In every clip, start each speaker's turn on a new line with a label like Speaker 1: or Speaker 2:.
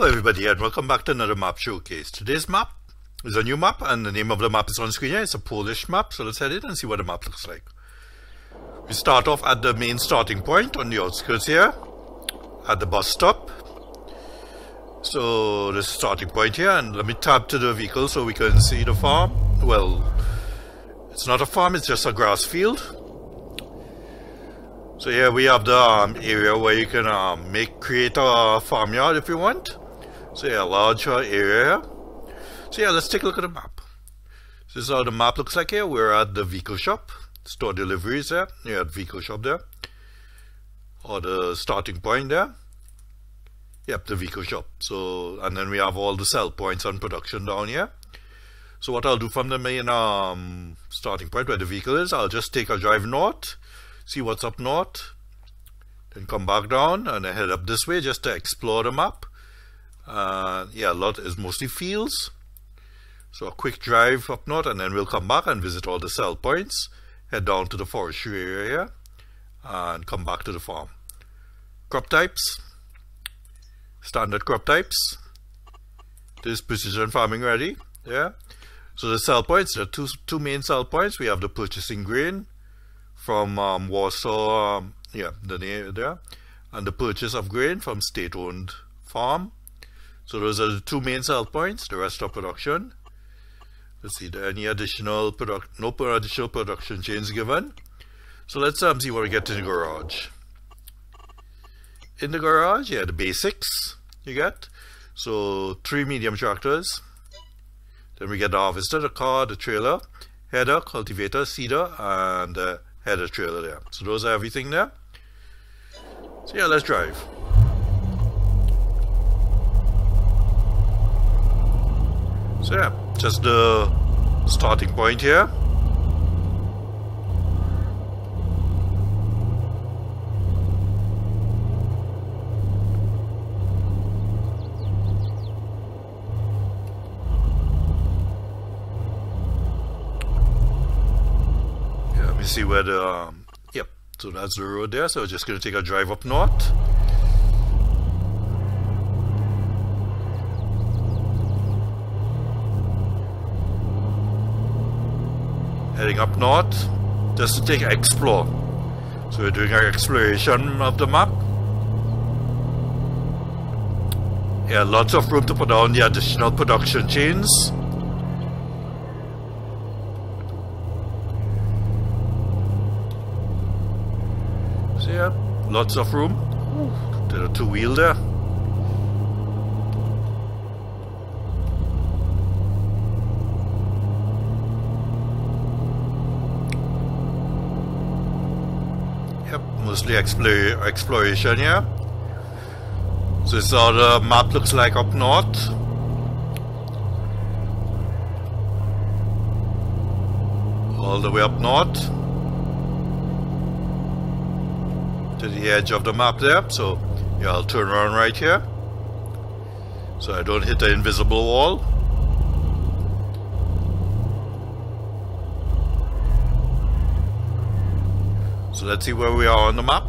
Speaker 1: Hello everybody and welcome back to another map showcase. Today's map is a new map and the name of the map is on screen here. It's a Polish map so let's head in and see what the map looks like. We start off at the main starting point on the outskirts here at the bus stop. So this is starting point here and let me tab to the vehicle so we can see the farm. Well, it's not a farm, it's just a grass field. So here we have the um, area where you can um, make create a farmyard if you want. So yeah, larger area. So yeah, let's take a look at the map. This is how the map looks like here. We're at the vehicle shop. Store deliveries there. Yeah, at vehicle shop there. Or the starting point there. Yep, the vehicle shop. So and then we have all the sell points on production down here. So what I'll do from the main um, starting point where the vehicle is, I'll just take a drive north see what's up north, then come back down and I head up this way just to explore the map. Uh, yeah, a lot is mostly fields. So a quick drive up north and then we'll come back and visit all the sell points, head down to the forestry area and come back to the farm. Crop types, standard crop types. This precision farming ready, yeah. So the sell points, there are two, two main sell points. We have the purchasing grain, from um, Warsaw, um, yeah, the name there, and the purchase of grain from state-owned farm. So those are the two main sell points. The rest of production. Let's see, there any additional product? No additional production chains given. So let's um, see what we get in the garage. In the garage, yeah, the basics you get. So three medium tractors. Then we get the harvester, the car, the trailer, header, cultivator, seeder, and uh, header trailer there. So those are everything there. So yeah, let's drive. So yeah, just the starting point here. Yeah, let me see where the, um, yep, so that's the road there. So just going to take a drive up north. Heading up north, just to take explore. So we're doing our exploration of the map. Yeah, lots of room to put down the additional production chains. So Yeah, lots of room. There are two wheel there. Yep, mostly explore exploration here. This is how uh, the map looks like up north. All the way up north. to the edge of the map there. So yeah, I'll turn around right here. So I don't hit the invisible wall. So let's see where we are on the map.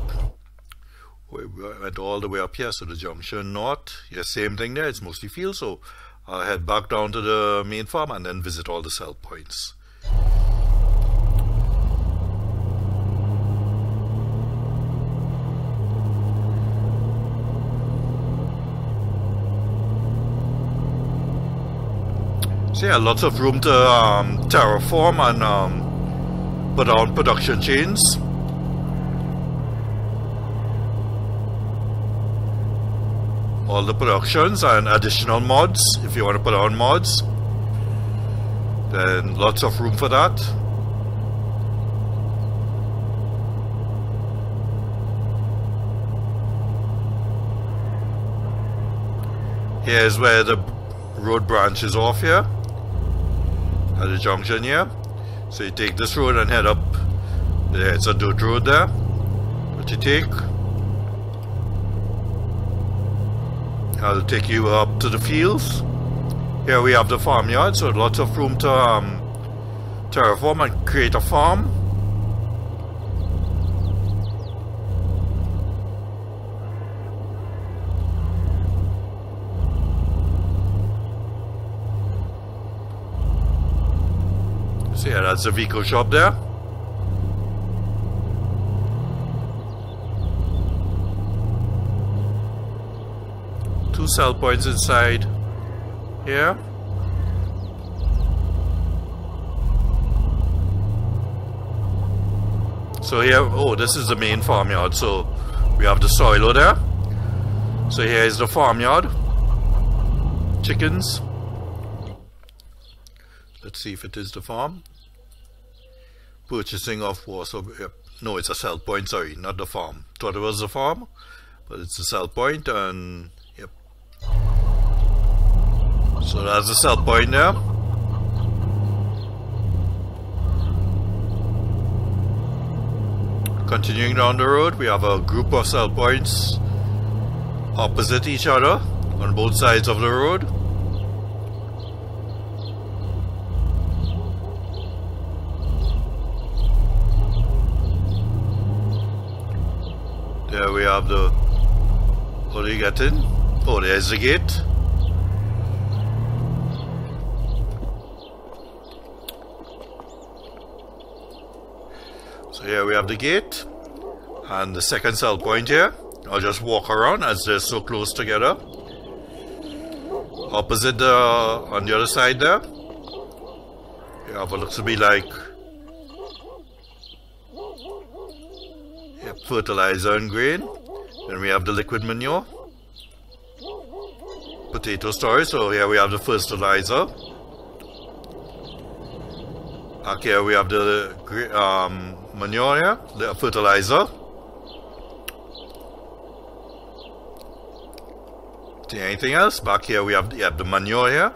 Speaker 1: We went all the way up here, so the junction north. Yeah, same thing there, it's mostly field, so I'll head back down to the main farm and then visit all the sell points. So yeah, lots of room to um, terraform and um, put on production chains. All the productions and additional mods, if you want to put on mods. Then lots of room for that. Here's where the road branches off here at the junction here. So you take this road and head up. It's a dirt road there. What you take. I'll take you up to the fields. Here we have the farmyard, so lots of room to um, terraform and create a farm. So yeah, that's the vehicle shop there. Sell points inside here. So here, oh, this is the main farmyard. So we have the soil there. So here is the farmyard. Chickens. Let's see if it is the farm. Purchasing of Warsaw. Yep. No, it's a sell point. Sorry, not the farm. Thought it was the farm, but it's a sell point, and. So that's the sell point now. Continuing down the road, we have a group of sell points opposite each other on both sides of the road. There we have the what do get in? Oh there's the gate. So here we have the gate and the second sell point here. I'll just walk around as they're so close together. Opposite the, on the other side there, have what looks to be like fertilizer and grain. Then we have the liquid manure. Potato storage, so here we have the fertilizer. Back here we have the um, manure the fertilizer. anything else? Back here we have the, have the manure here.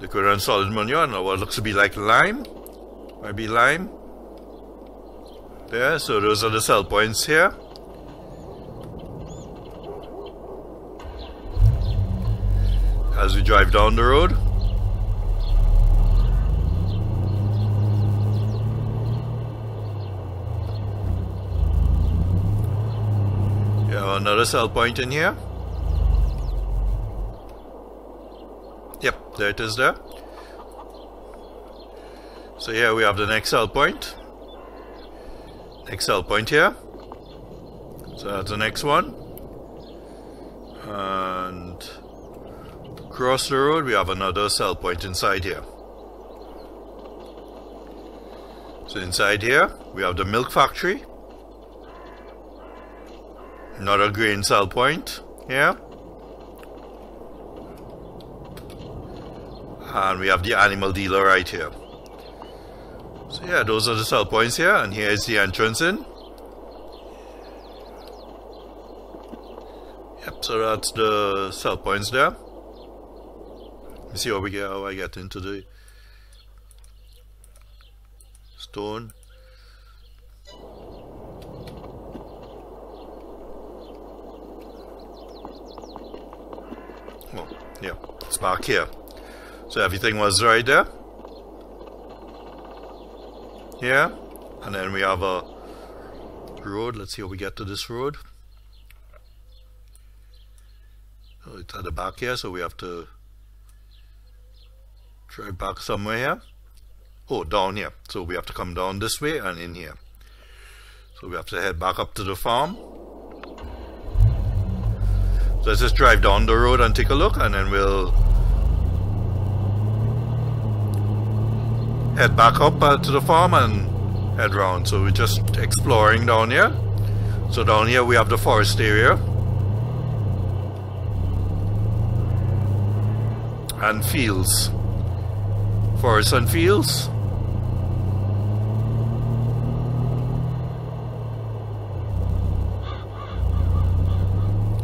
Speaker 1: Liquid and solid manure. Now what looks to be like lime. Might be lime. There, so those are the sell points here. As we drive down the road. Yeah, another sell point in here. Yep, there it is there. So here we have the next sell point. Next sell point here. So that's the next one. And across the road we have another sell point inside here. So inside here we have the milk factory. Another grain sell point here. and we have the animal dealer right here. So yeah those are the sell points here and here is the entrance in. Yep so that's the sell points there. Let me see how we get how I get into the stone yeah it's back here so everything was right there. Yeah. And then we have a road. Let's see how we get to this road. It's at the back here, so we have to drive back somewhere here. Oh, down here. So we have to come down this way and in here. So we have to head back up to the farm. So let's just drive down the road and take a look and then we'll head back up uh, to the farm and head round. So we're just exploring down here. So down here we have the forest area. And fields. Forests and fields.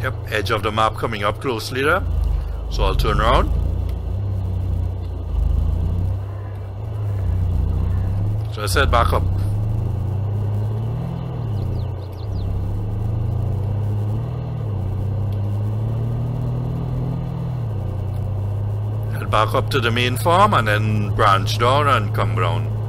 Speaker 1: Yep, edge of the map coming up closely there. So I'll turn around. So I said back up. Head back up to the main farm and then branch down and come round.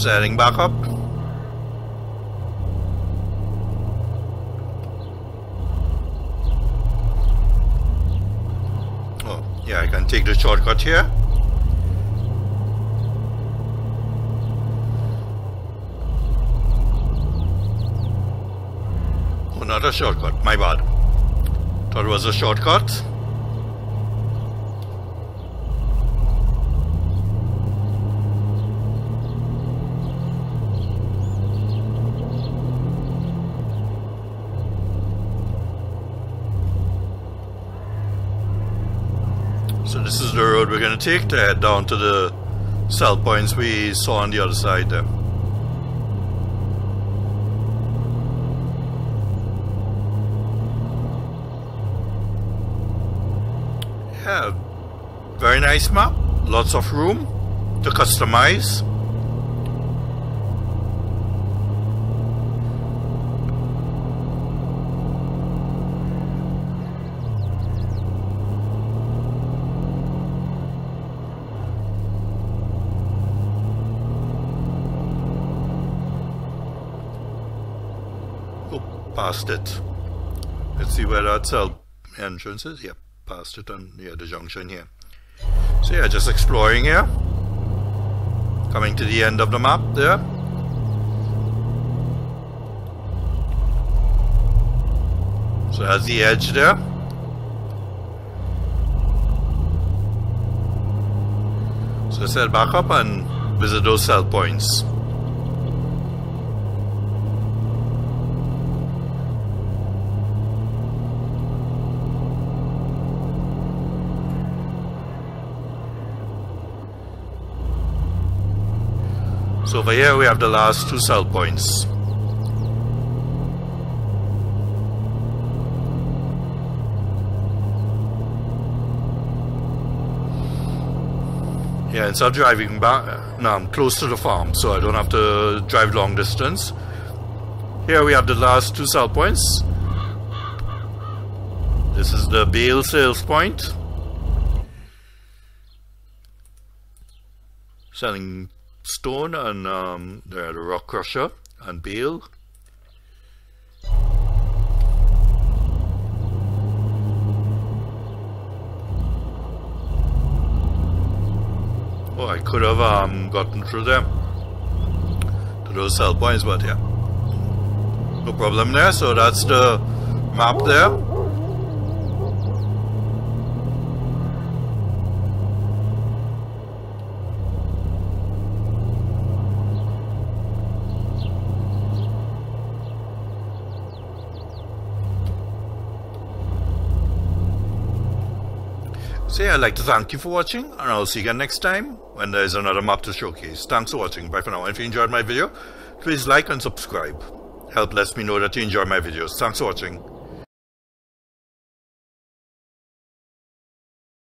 Speaker 1: Setting back up. Oh, yeah, I can take the shortcut here. Oh, not a shortcut, my bad. Thought it was a shortcut. So this is the road we're going to take to head down to the sell points we saw on the other side there. Yeah, very nice map. Lots of room to customize. Past it. Let's see where that cell entrance is. Yep, past it on yeah, the junction here. So yeah, just exploring here. Coming to the end of the map there. So that's the edge there. So let's back up and visit those sell points. So over here we have the last two sell points. Yeah, instead of driving back, now I'm close to the farm, so I don't have to drive long distance. Here we have the last two sell points. This is the Bale sales point. Selling stone and um, the rock crusher and bale. Oh, I could have um, gotten through them to those sell points, but yeah, no problem there. So that's the map there. I'd like to thank you for watching, and I'll see you again next time when there's another map to showcase. Thanks for watching. Bye for now. And if you enjoyed my video, please like and subscribe. Help lets me know that you enjoy my videos. Thanks for watching.